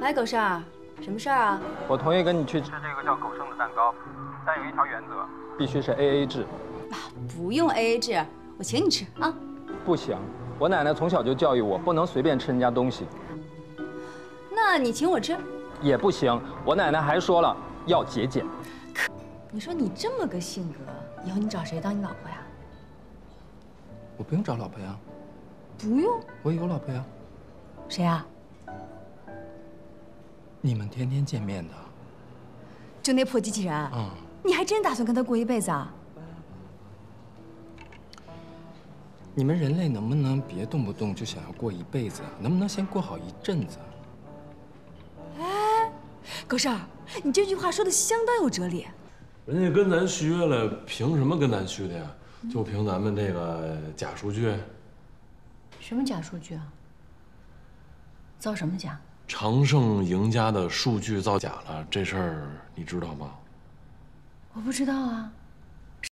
喂，狗剩儿，什么事儿啊？我同意跟你去吃这个叫狗剩的蛋糕，但有一条原则，必须是 A A 制。不用 A A 制，我请你吃啊。不行，我奶奶从小就教育我，不能随便吃人家东西。那你请我吃？也不行，我奶奶还说了要节俭。可你说你这么个性格，以后你找谁当你老婆呀？我不用找老婆呀，不用。我有老婆呀。谁呀？你们天天见面的。就那破机器人。嗯。你还真打算跟他过一辈子啊？你们人类能不能别动不动就想要过一辈子？能不能先过好一阵子？哎，狗剩儿，你这句话说的相当有哲理。人家跟咱续约了，凭什么跟咱续的呀？就凭咱们这个假数据？什么假数据啊？造什么假？常胜赢家的数据造假了，这事儿你知道吗？我不知道啊。